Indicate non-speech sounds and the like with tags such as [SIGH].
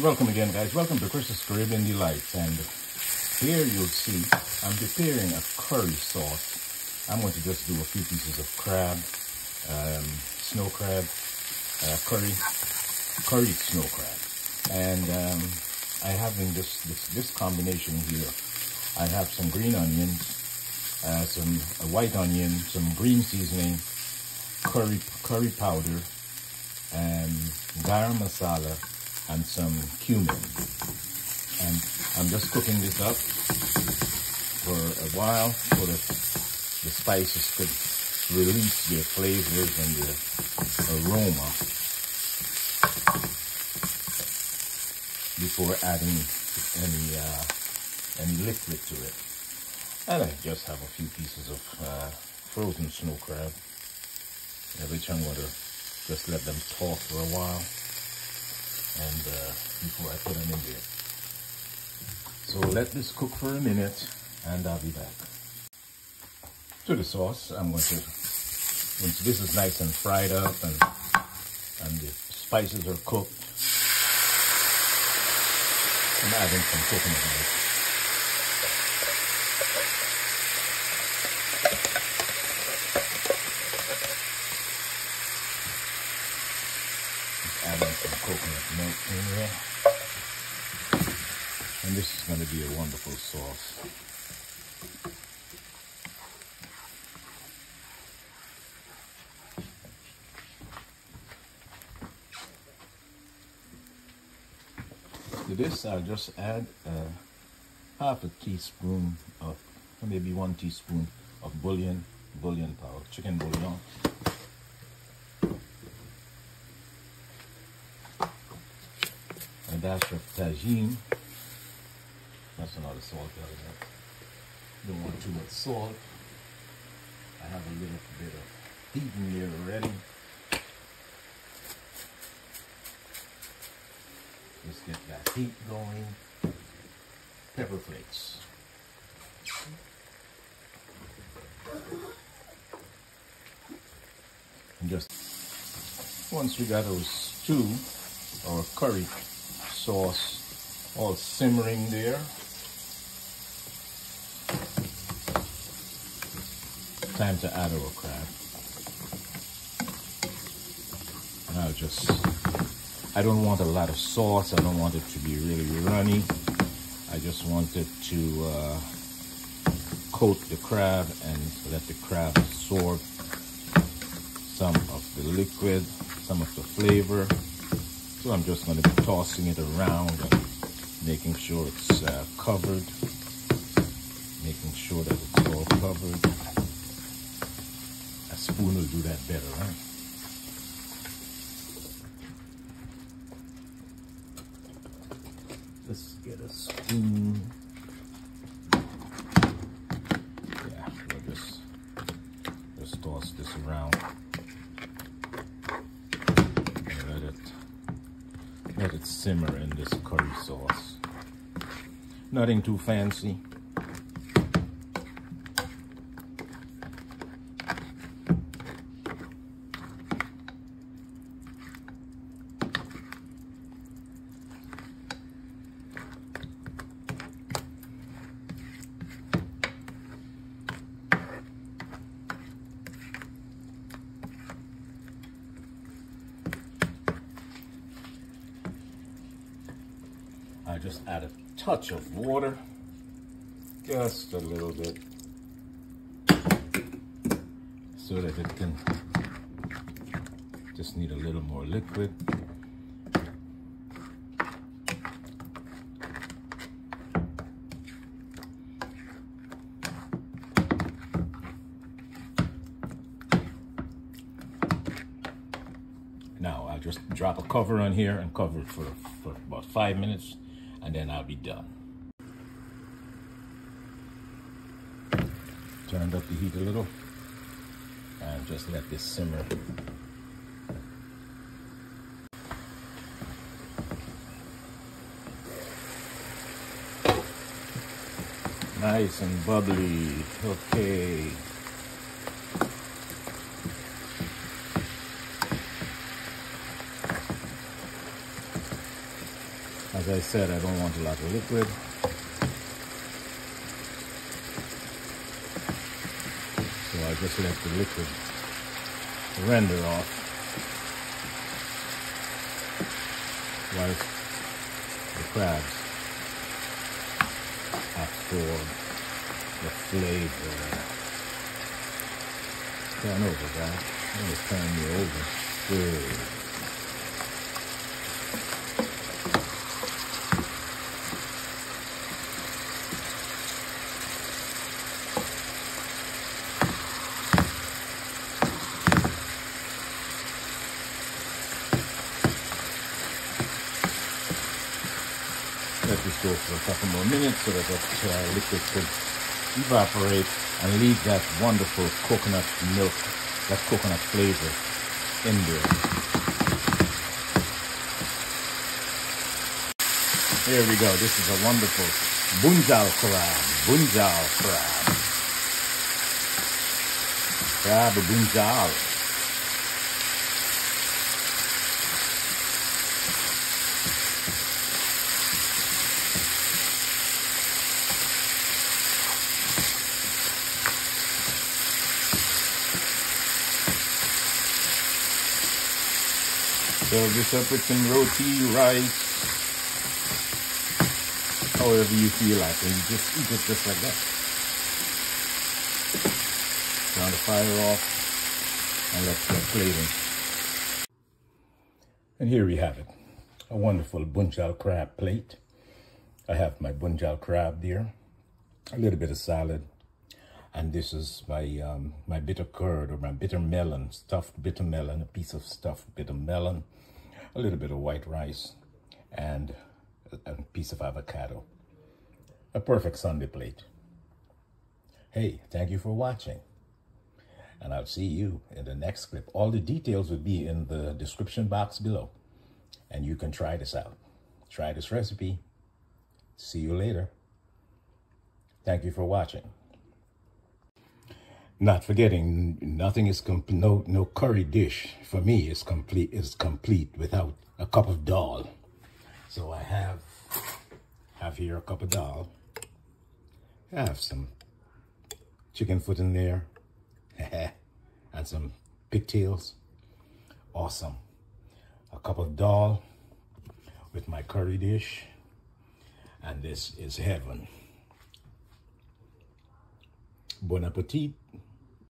Welcome again guys, welcome to Chris's Caribbean Delights and here you'll see I'm preparing a curry sauce. I'm going to just do a few pieces of crab, um, snow crab, uh, curry, curried snow crab. And um, I have in this, this, this combination here, I have some green onions, uh, some uh, white onion, some green seasoning, curry, curry powder, and garam masala, and some cumin. And I'm just cooking this up for a while so that the spices could release their flavors and their aroma before adding any uh, any liquid to it. And I just have a few pieces of uh, frozen snow crab, which I'm going to just let them thaw for a while and uh, before I put them in there. So let this cook for a minute and I'll be back. To the sauce, I'm going to, once this is nice and fried up and, and the spices are cooked, I'm adding some coconut milk. Adding some coconut milk in here. And this is going to be a wonderful sauce. To this, I'll just add uh, half a teaspoon of, maybe one teaspoon of bouillon, bouillon powder, chicken bouillon. A dash of Tajín. That's another salt element. Don't want too much salt. I have a little bit of heat in here already. Let's get that heat going. Pepper flakes. And just once we got those two our curry sauce all simmering there. Time to add our crab. I'll just, I don't want a lot of sauce. I don't want it to be really runny. I just want it to uh, coat the crab and let the crab absorb some of the liquid, some of the flavor. So I'm just going to be tossing it around and making sure it's uh, covered. Making sure that it's all covered. A spoon will do that better, right? Let's get a spoon. Yeah, we'll just, just toss this around. Let it let it simmer in this curry sauce. Nothing too fancy. I just add a touch of water, just a little bit, so that it can just need a little more liquid. Now I'll just drop a cover on here and cover it for, for about five minutes and then I'll be done. Turned up the heat a little and just let this simmer. Nice and bubbly, okay. As I said, I don't want a lot of liquid. So I just let the liquid render off while the crabs absorb the flavor. Turn over, guys. I'm going to turn me over. Good. Let this go for a couple more minutes so that that uh, liquid could evaporate and leave that wonderful coconut milk, that coconut flavor in there. Here we go. This is a wonderful bunjal crab. Bunjal crab. Crab bunjal. This up with some roti, rice, however you feel like, and you just eat it just like that. Turn the fire off and let's get plating. And here we have it, a wonderful bunjal crab plate. I have my bunjal crab there, a little bit of salad, and this is my um, my bitter curd or my bitter melon, stuffed bitter melon, a piece of stuffed bitter melon, a little bit of white rice, and a piece of avocado. A perfect Sunday plate. Hey, thank you for watching. And I'll see you in the next clip. All the details will be in the description box below. And you can try this out. Try this recipe. See you later. Thank you for watching. Not forgetting, nothing is complete. No, no curry dish for me is complete. Is complete without a cup of dal. So I have have here a cup of dal. I have some chicken foot in there, [LAUGHS] and some pigtails. Awesome. A cup of dal with my curry dish, and this is heaven. Bon appetit.